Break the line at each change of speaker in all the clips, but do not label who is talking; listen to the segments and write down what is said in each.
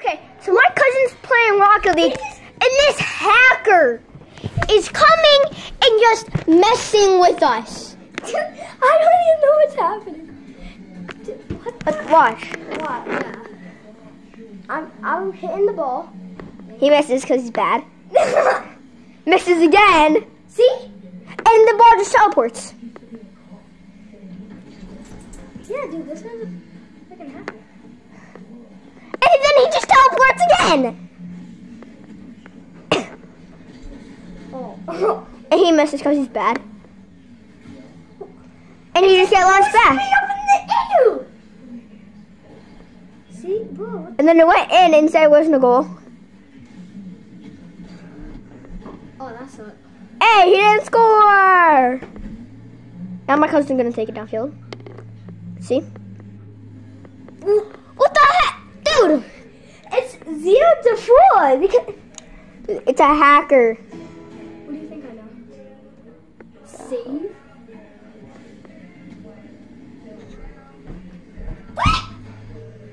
Okay, so my cousin's playing Rocket League, and this hacker is coming and just messing with us.
I don't even know what's happening. What?
Let's watch.
What? Yeah. I'm I'm hitting the ball.
He misses because he's bad. Misses again,
See?
and the ball just teleports.
Yeah, dude, this guy's a freaking hacker.
And then he just teleports again.
Oh.
And he misses because he's bad. And he just get launched back.
up in the air. See, bro.
And then it went in and said it wasn't a goal.
Oh, that's not.
Hey, he didn't score! Now my cousin's gonna take it downfield. See? What the heck? Dude!
It's zero to four. Because
It's a hacker.
what do you think I know? Save.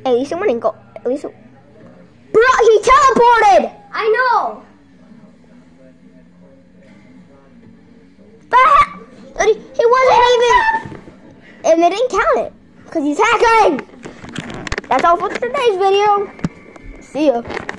At least someone didn't go. At least. Bro, he teleported!
I know.
He he wasn't even. And they didn't count it. Because he's hacking! That's all for today's video. See ya.